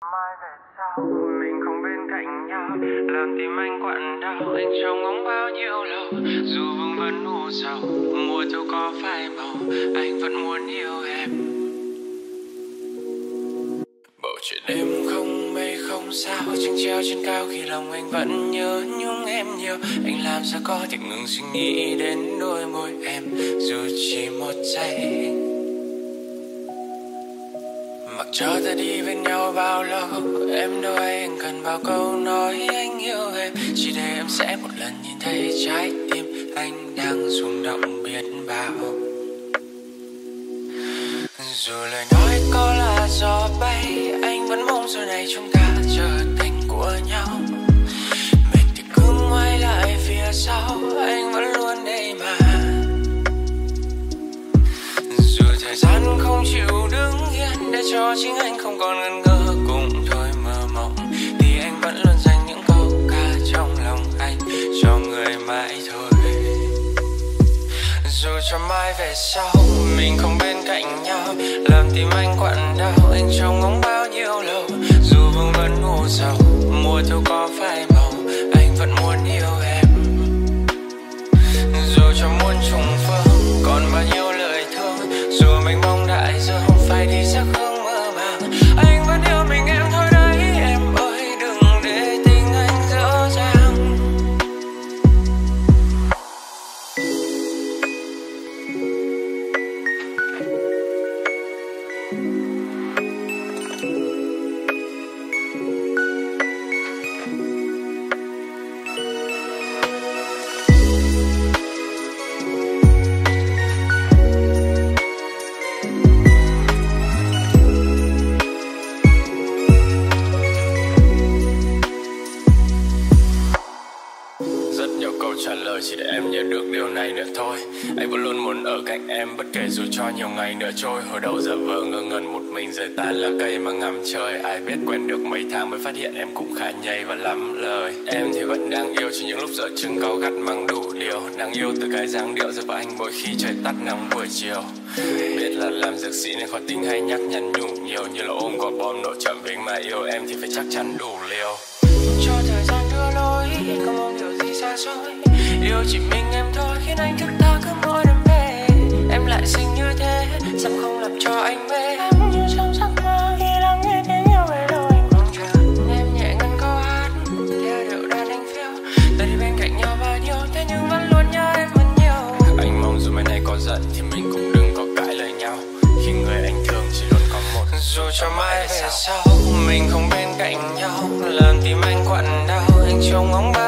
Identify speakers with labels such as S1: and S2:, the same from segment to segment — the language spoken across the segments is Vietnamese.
S1: mai về sau, mình không bên cạnh nhau. Làm tim anh quặn đau, anh trông ngóng bao nhiêu lâu? Dù vương vấn u sầu mùa thu có phai màu, anh vẫn muốn yêu em. Bầu trời đêm không mây không sao trăng treo trên cao khi lòng anh vẫn nhớ nhung em nhiều. Anh làm sao có thể ngừng suy nghĩ đến đôi môi em, dù chỉ một giây cho ta đi bên nhau bao lâu? Em đâu anh cần bao câu nói anh yêu em? Chỉ để em sẽ một lần nhìn thấy trái tim anh đang rung động biết bao. Dù lời nói có là gió bay, anh vẫn mong rồi này chúng ta trở thành của nhau. Mệt thì cứ ngoái lại phía sau, anh vẫn luôn đây mà. Dù thời gian không chịu đứng cho chính anh không còn ngần ngơ. Cũng thôi mơ mộng, thì anh vẫn luôn dành những câu ca trong lòng anh cho người mãi thôi. Dù cho mai về sau, mình không bên cạnh nhau. Làm tim anh quặn đau, anh trông ngóng bao nhiêu lâu. Dù vương vẫn ngủ sầu mùa thu có phải Chồng.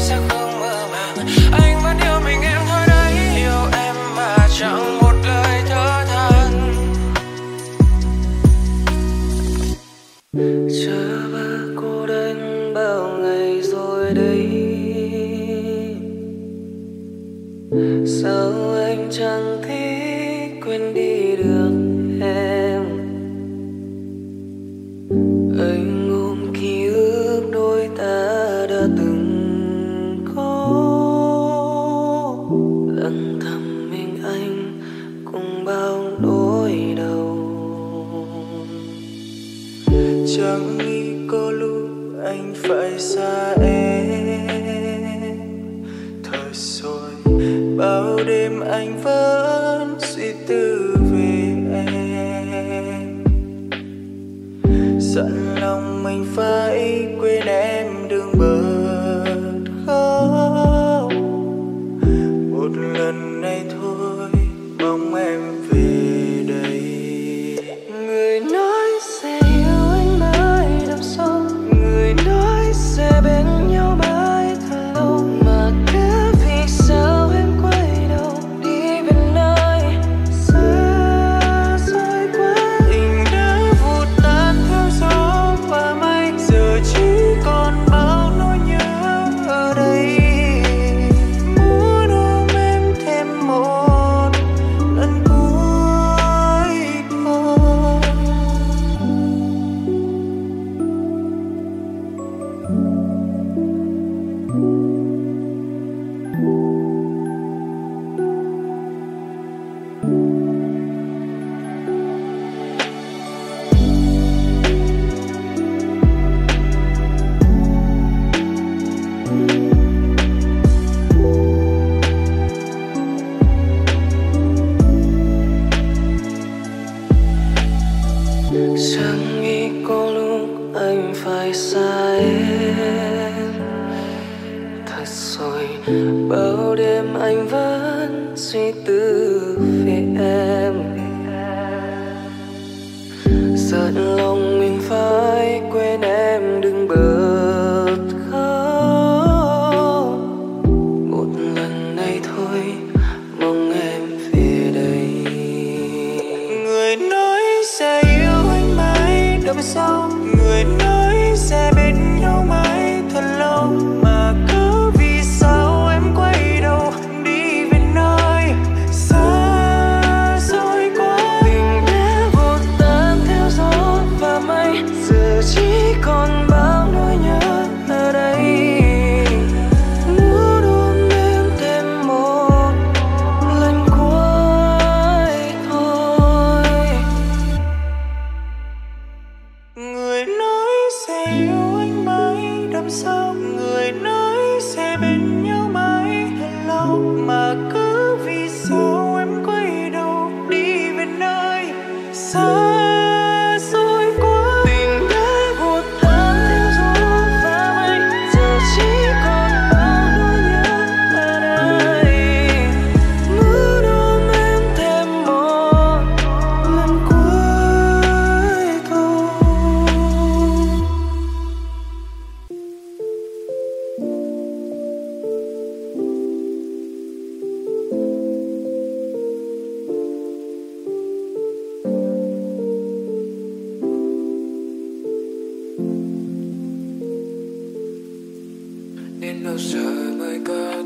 S1: sẽ không mơ màng. Anh vẫn yêu mình em người dù là bên đúng hay thật lâu. Cứ yêu thêm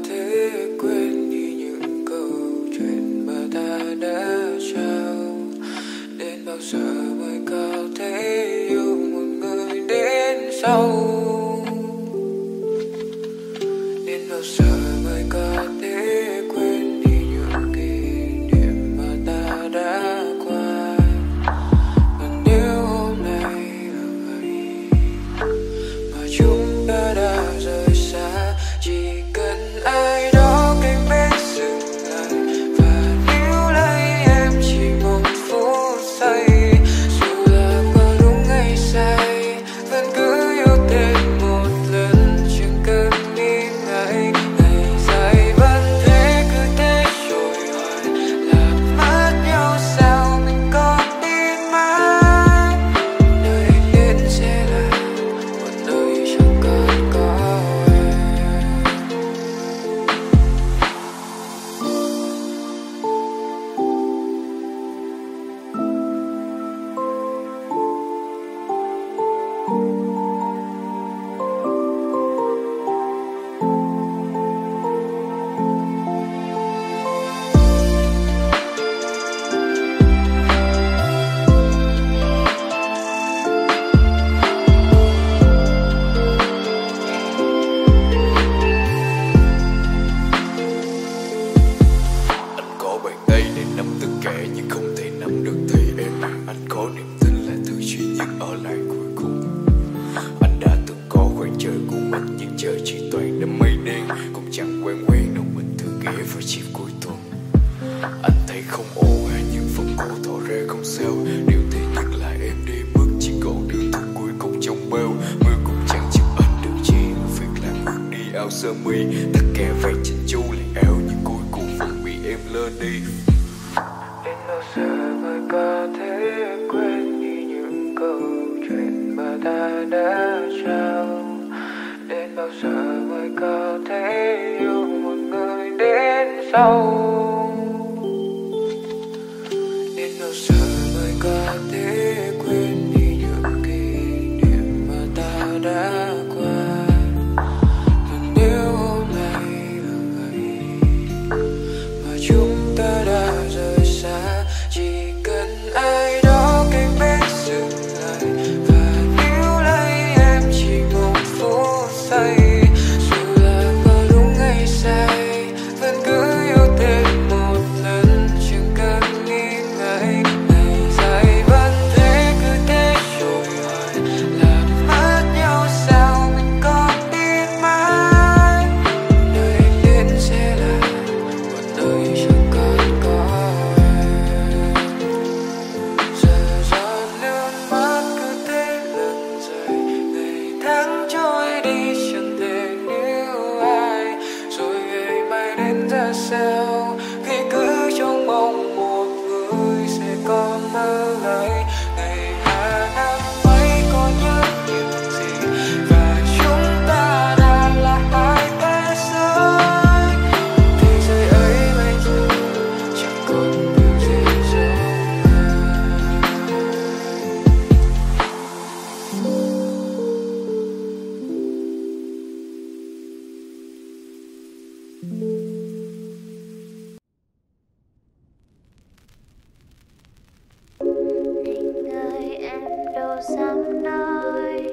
S1: dám nói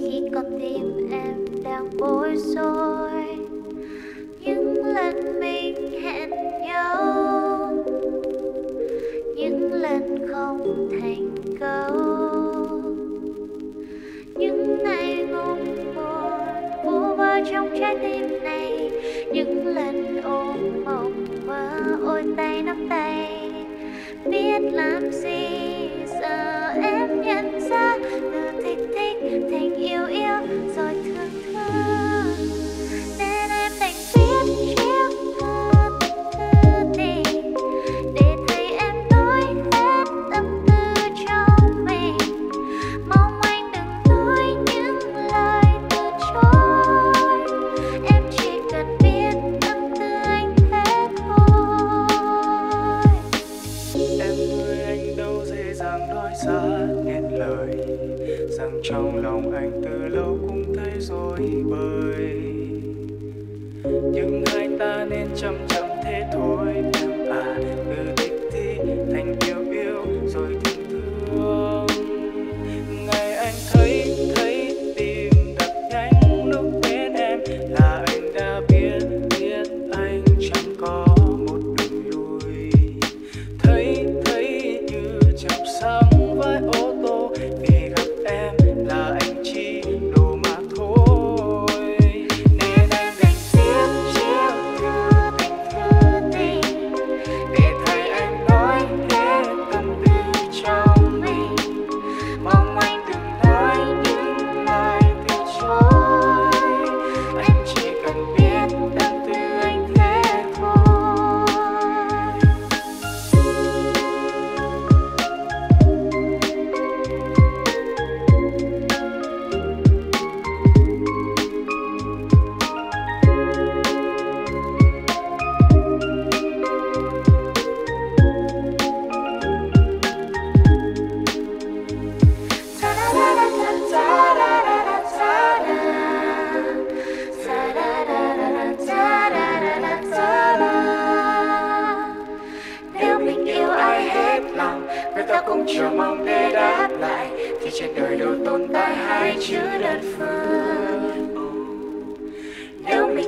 S1: khi con tim em
S2: đang bối rối, những lần mình hẹn nhau, những lần không thành công, những ngày ngông buồn vô vơ trong trái tim này, những lần ôm mộng mơ ôi tay nắm tay, biết làm gì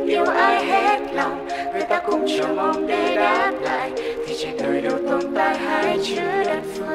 S2: yêu ai hết lòng,
S3: người ta cũng chờ mong để đáp lại. Thì trẻ đời đâu tồn tại hai chữ đất phương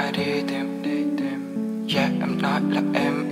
S2: ai
S4: đi
S3: tìm
S5: đi tìm. Yeah em nói là em.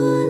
S5: Không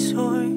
S3: soy.